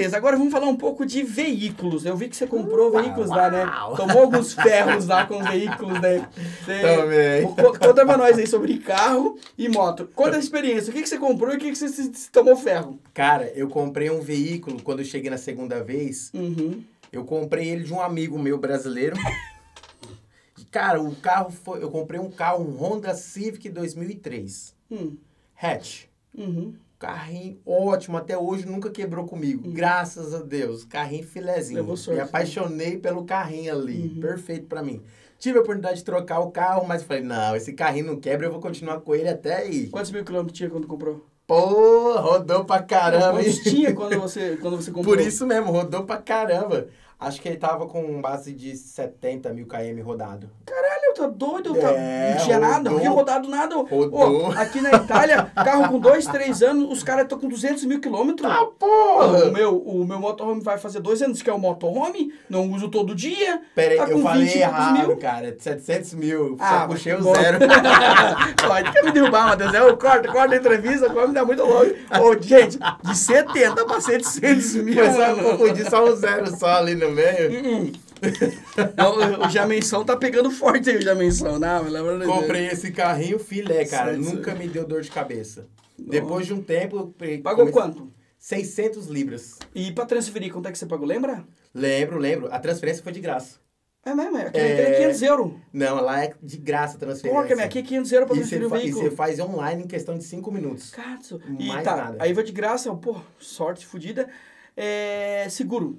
beleza. Agora vamos falar um pouco de veículos. Eu vi que você comprou Uau, veículos lá, né? uau. Tomou alguns ferros lá com veículos, né? Você... Co- Conta pra nós aí sobre carro e moto. Conta a experiência. O que, que você comprou e o que, que você se tomou ferro? Cara, eu comprei um veículo quando eu cheguei na segunda vez. Uhum. Eu comprei ele de um amigo meu brasileiro. Cara, o carro foi. Eu comprei um carro, um Honda Civic 2003. Hum. Hatch. Uhum. Carrinho ótimo, até hoje nunca quebrou comigo. Graças a Deus. Carrinho filezinho. Me né? apaixonei pelo carrinho ali. Uhum. Perfeito pra mim. Tive a oportunidade de trocar o carro, mas falei, não, esse carrinho não quebra, eu vou continuar com ele até aí. Quantos mil quilômetros tinha quando comprou? Pô, rodou pra caramba. Quantos tinha quando você, quando você comprou? Por isso mesmo, rodou pra caramba. Acho que ele tava com base de 70 mil km rodado. Caralho, tá doido? Tá... É, não tinha nada, não rodou. tinha rodado nada. Rodou. Aqui na Itália, carro com 2, 3 anos, os caras estão com 200 mil quilômetros. Ah, porra! O meu, o meu motorhome vai fazer dois anos que é o motorhome, não uso todo dia. Pera aí, tá eu falei 20 poucos errado, mil. cara. 700 mil. Ah, Só puxei o zero. Pode quer me derrubar, Matheus. Eu corto, corta a entrevista, corta, me dá muito longe. Ô, gente, de 70 pra 700 mil, Foi só só um zero só ali no meio. Não, o- o Jamensão tá pegando forte aí, o Jamensão. Não, Deus. Comprei esse carrinho filé, cara. Certo. Nunca me deu dor de cabeça. Depois de um tempo, eu peguei- Pagou comecei- quanto? 600 libras. E pra transferir, quanto é que você pagou, lembra? Lembro, lembro. A transferência foi de graça. É mesmo. Aqui É. é 500 euros. Não, lá é de graça a transferência. Porra, aqui é 500 euros pra E transferir o fa- e veículo. você faz online em questão de 5 minutos. Cato. E Mais tá, nada. aí vai de graça, pô, sorte fodida. É, seguro.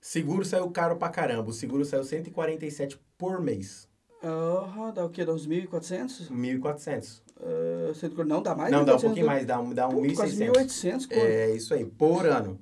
Seguro saiu caro pra caramba. O seguro saiu 147 por mês. Ah, dá o quê? Dá uns 1.400? 1.400. Ah, cento- não, dá mais? Não, dá um 1.400, pouquinho mais, dá, um- dá um Puta, Quase 1.600. 1.800, pô. É isso aí, por ano.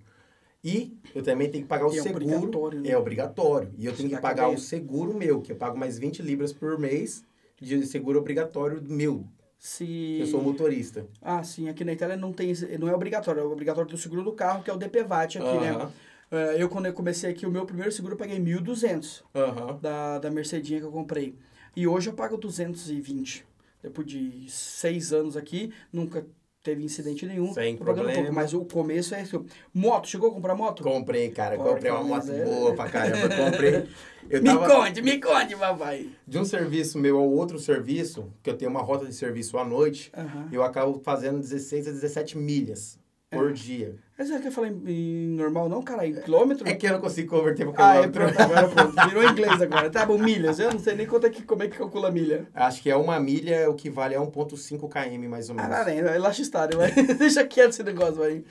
E eu também tenho que pagar o é seguro. obrigatório, né? É obrigatório. E eu tenho Você que pagar o seguro meu, que eu pago mais 20 libras por mês de seguro obrigatório meu. Se... Eu sou motorista. Ah, sim, aqui na Itália não tem, não é obrigatório, é obrigatório do seguro do carro, que é o DPVAT aqui, né? É, Eu, quando eu comecei aqui, o meu primeiro seguro eu paguei 1.200 aham. da, da Mercedinha que eu comprei. E hoje eu pago 220. Depois de seis anos aqui, nunca teve incidente nenhum. Sem problema. pouco, mas o começo é isso. Moto, chegou a comprar moto? Comprei, cara. Porra, comprei uma moto é- boa pra caramba. Comprei. Eu me tava conte, me conte, papai. de um serviço meu ao outro serviço, que eu tenho uma rota de serviço à noite, Aham. eu acabo fazendo 16 a 17 milhas por É. dia. Mas você quer falar em, em normal não, cara? Em quilômetro? É que eu não consigo converter Ah, pra é quilômetro. pronto, agora pronto. Virou inglês agora. Tá bom, milhas. Eu não sei nem quanto é que, como é que calcula milha. Acho que é uma milha, o que vale é 1.5 km, mais ou menos. Ah, nem, é laxistário. Deixa quieto esse negócio, vai.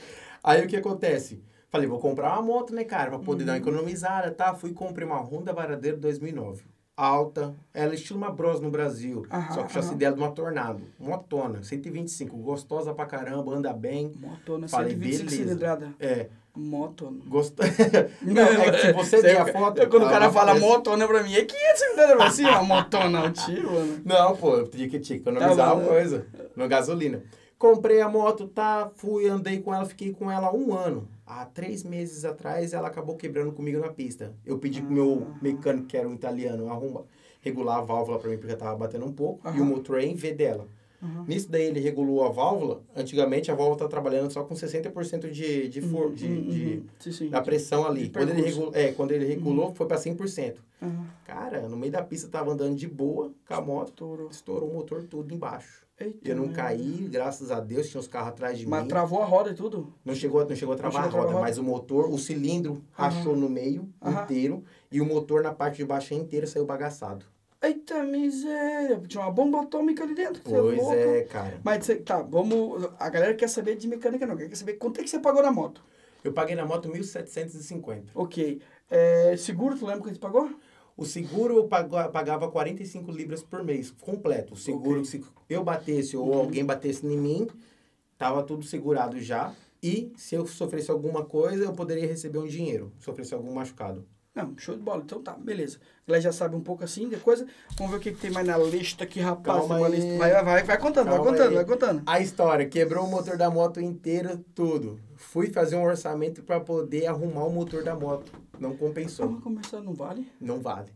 Aí o que acontece? Falei, vou comprar uma moto, né, cara? Pra poder dar Uhum. uma economizada, tá? Fui e comprei uma Honda Varadeiro 2009. Alta, ela é estilo uma Bros no Brasil. Aham, só que o chassi dela de uma Tornado. Motona, 125. Gostosa pra caramba, anda bem. Motona, Falei, 125 beleza. cilindrada. É, Motona. gost... Não, é que se você ver a foto... Quando o ela cara fala parece- motona pra mim, é 500 cilindrada pra cima. Motona, o tiro, mano. Não, pô, eu tinha que, tinha que economizar Tá uma né? coisa. No gasolina. Comprei a moto, tá? Fui, andei com ela, fiquei com ela um ano. Há três meses atrás, ela acabou quebrando comigo na pista. Eu pedi pro meu Ah. mecânico, que era um italiano, arruma, regular a válvula pra mim, porque eu tava batendo um pouco. E Aham. o motor em V dela. Aham. Nisso daí ele regulou a válvula. Antigamente a válvula tá trabalhando só com 60% de, de, for, de, Uhum, de- uhum. Sim, sim. da pressão ali. De Quando ele, regulou, é, quando ele regulou, foi pra 100%. Aham. Cara, no meio da pista tava andando de boa com a moto. Estourou. Estourou o motor tudo embaixo. Eita, Eu não caí, graças a Deus, tinha os carros atrás de Mas mim. travou a roda e tudo? Não chegou, não chegou a travar chegou a roda, roda. mas o motor, o cilindro rachou no meio inteiro e o motor na parte de baixo inteira saiu bagaçado. Eita miséria. Tinha uma bomba atômica ali dentro. você Pois louco. é, cara. Mas tá, vamos. A galera quer saber de mecânica, não. Quer saber quanto é que você pagou na moto. Eu paguei na moto 1.750. Ok. É, seguro, tu lembra quanto você pagou? O seguro eu pagava 45 libras por mês, completo. O seguro, Ok. se eu batesse ou Uhum. alguém batesse em mim, tava tudo segurado já. E se eu sofresse alguma coisa, eu poderia receber um dinheiro, se sofresse algum machucado. Não, show de bola. Então tá, beleza. A galera já sabe um pouco assim de coisa. Vamos ver o que, que tem mais na lista aqui, rapaz. Calma aí. Vai, vai, vai contando, Calma vai contando, aí. vai contando. A história, quebrou o motor da moto inteiro, tudo. Fui fazer um orçamento para poder arrumar o motor da moto. Não compensou. Vamos começar, não vale? Não vale.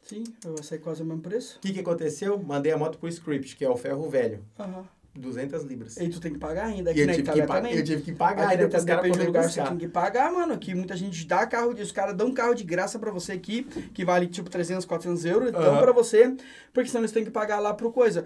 Sim, vai sair quase o mesmo preço. O que, que aconteceu? Mandei a moto pro script, que é o ferro velho. Aham. 200 libras. E tu tem que pagar ainda. E Aqui eu na tive, que Itália pa- também. eu tive que pagar ainda na pros Itália, caras depende do poderem lugar, você tem que pagar, mano. Aqui muita gente dá carro, os caras dão carro de graça pra você aqui, que vale tipo 300, 400 euros, dão Aham. pra você, porque senão eles têm que pagar lá pro coisa.